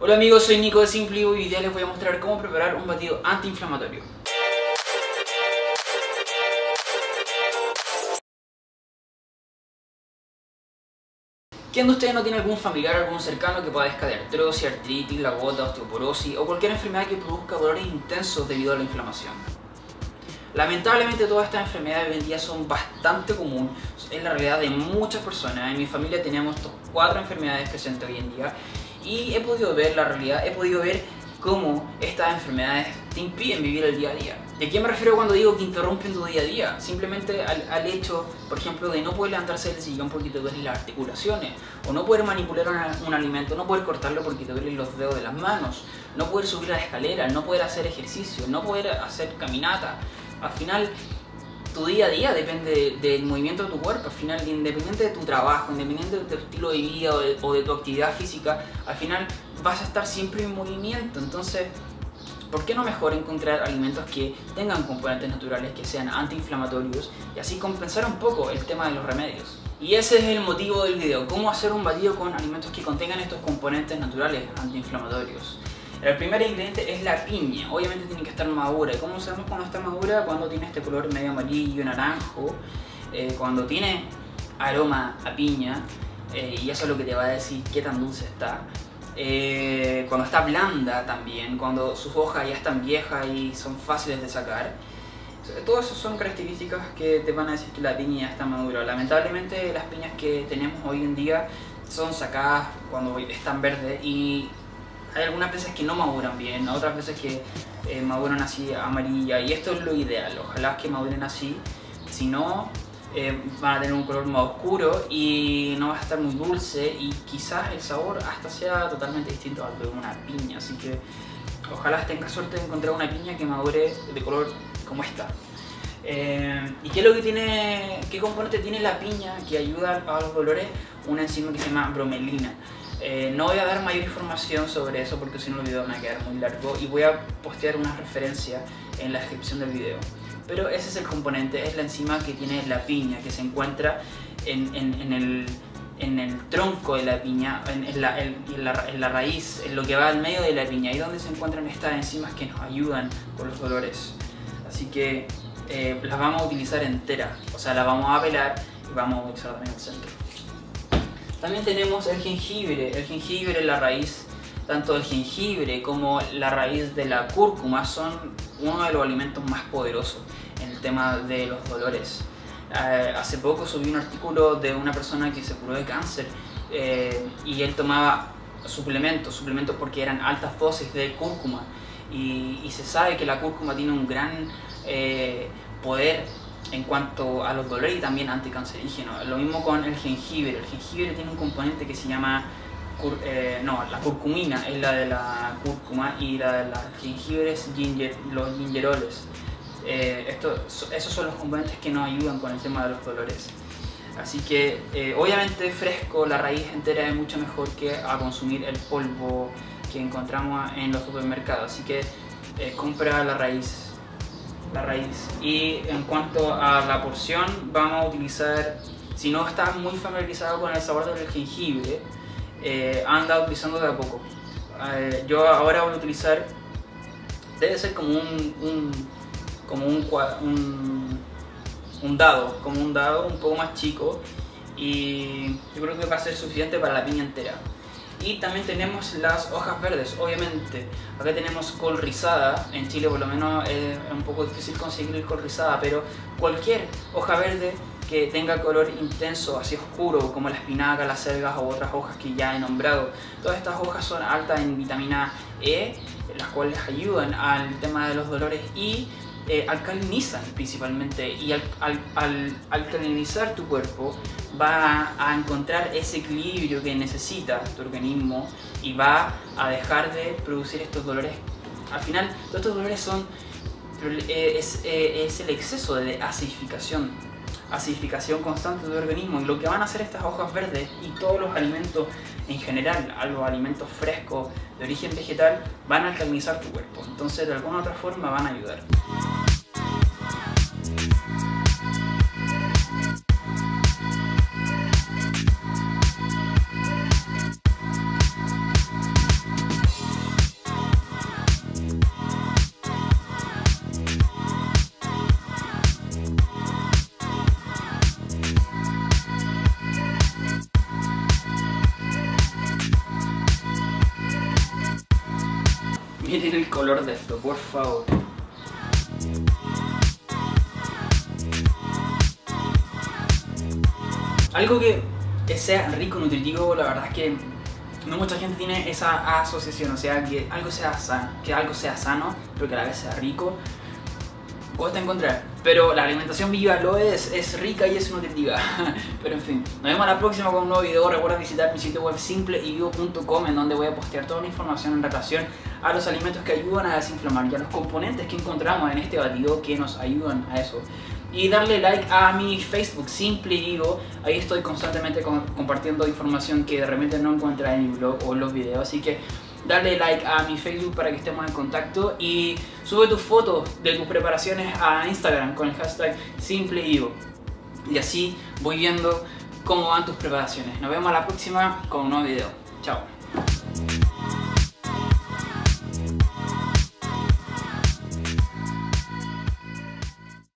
Hola amigos, soy Nico de Simply y hoy día les voy a mostrar cómo preparar un batido antiinflamatorio. ¿Quién de ustedes no tiene algún familiar, algún cercano que padezca de artrosis, artritis, la gota, osteoporosis o cualquier enfermedad que produzca dolores intensos debido a la inflamación? Lamentablemente todas estas enfermedades hoy en día son bastante comunes, es la realidad de muchas personas. En mi familia teníamos cuatro enfermedades presentes hoy en día y he podido ver la realidad, he podido ver cómo estas enfermedades te impiden vivir el día a día. ¿De qué me refiero cuando digo que interrumpen tu día a día? Simplemente al, hecho, por ejemplo, de no poder levantarse del sillón porque te duelen las articulaciones, o no poder manipular un, alimento, no poder cortarlo porque te duelen los dedos de las manos, no poder subir las escaleras, no poder hacer ejercicio, no poder hacer caminata. Al final, tu día a día depende del movimiento de tu cuerpo, al final, independiente de tu trabajo, independiente de tu estilo de vida o de, tu actividad física, al final vas a estar siempre en movimiento. Entonces, ¿por qué no mejor encontrar alimentos que tengan componentes naturales, que sean antiinflamatorios y así compensar un poco el tema de los remedios? Y ese es el motivo del video, cómo hacer un batido con alimentos que contengan estos componentes naturales antiinflamatorios. El primer ingrediente es la piña. Obviamente tiene que estar madura. ¿Y cómo sabemos cuando está madura? Cuando tiene este color medio amarillo, naranjo. Eh, cuando tiene aroma a piña. Eh, y eso es lo que te va a decir qué tan dulce está. Eh, cuando está blanda también. Cuando sus hojas ya están viejas y son fáciles de sacar. Todas esas son características que te van a decir que la piña ya está madura. Lamentablemente las piñas que tenemos hoy en día son sacadas cuando están verdes y hay algunas veces que no maduran bien, otras veces que eh, maduran así amarilla y esto es lo ideal, ojalá que maduren así, si no eh, van a tener un color más oscuro y no va a estar muy dulce y quizás el sabor hasta sea totalmente distinto al de una piña, así que ojalá tenga suerte de encontrar una piña que madure de color como esta. Eh, ¿Y qué es lo que tiene, qué componente tiene la piña que ayuda a los dolores? Una enzima que se llama bromelina. Eh, no voy a dar mayor información sobre eso porque si no el video me va a quedar muy largo y voy a postear una referencia en la descripción del video. Pero ese es el componente, es la enzima que tiene la piña, que se encuentra en, el, tronco de la piña, en, la, raíz, en lo que va al medio de la piña, ahí donde se encuentran estas enzimas que nos ayudan con los dolores. Así que eh, las vamos a utilizar enteras, o sea, las vamos a pelar y vamos a utilizar también el centro. También tenemos el jengibre. El jengibre, la raíz, tanto del jengibre como la raíz de la cúrcuma son uno de los alimentos más poderosos en el tema de los dolores. Eh, hace poco subí un artículo de una persona que se curó de cáncer eh, y él tomaba suplementos, suplementos porque eran altas dosis de cúrcuma y, se sabe que la cúrcuma tiene un gran eh, poder en cuanto a los dolores y también anticancerígeno. Lo mismo con el jengibre. El jengibre tiene un componente que se llama, eh, no, la curcumina es la de la cúrcuma y la de las jengibres ginger, los gingeroles. Eh, esos son los componentes que nos ayudan con el tema de los dolores. Así que eh, obviamente fresco, la raíz entera es mucho mejor que a consumir el polvo que encontramos en los supermercados. Así que compra la raíz la raíz. Y en cuanto a la porción, vamos a utilizar, si no estás muy familiarizado con el sabor del jengibre, eh, anda utilizando de a poco. Eh, yo ahora voy a utilizar, debe ser como un, como un, dado, como un dado un poco más chico y yo creo que va a ser suficiente para la piña entera. Y también tenemos las hojas verdes, obviamente. Acá tenemos col rizada, en Chile por lo menos es un poco difícil conseguir col rizada, pero cualquier hoja verde que tenga color intenso, así oscuro, como la espinaca, las selgas o otras hojas que ya he nombrado. Todas estas hojas son altas en vitamina E, las cuales ayudan al tema de los dolores y eh, alcalinizan principalmente y al, al, alcalinizar tu cuerpo va a encontrar ese equilibrio que necesita tu organismo y va a dejar de producir estos dolores. Al final, todos estos dolores son eh, eh, es el exceso de acidificación acidificación constante del organismo y lo que van a hacer estas hojas verdes y todos los alimentos en general, los alimentos frescos de origen vegetal, van a alcalinizar tu cuerpo. Entonces de alguna u otra forma van a ayudar. Miren el color de esto, por favor. Algo que sea rico, nutritivo, la verdad es que no mucha gente tiene esa asociación, o sea, que algo sea que algo sea sano, pero que a la vez sea rico, cuesta encontrar. Pero la alimentación viva lo es, es rica y es nutritiva. pero en fin, nos vemos la próxima con un nuevo video. Recuerda visitar mi sitio web simpleYvivo.com en donde voy a postear toda la información en relación a los alimentos que ayudan a desinflamar y a los componentes que encontramos en este batido que nos ayudan a eso y darle like a mi Facebook Simple Ivo. Ahí estoy constantemente compartiendo información que de repente no encuentra en mi blog o en los videos. Así que dale like a mi Facebook para que estemos en contacto y sube tus fotos de tus preparaciones a Instagram con el hashtag Simple Ivo. Y así voy viendo cómo van tus preparaciones. Nos vemos la próxima con un nuevo video. Chao.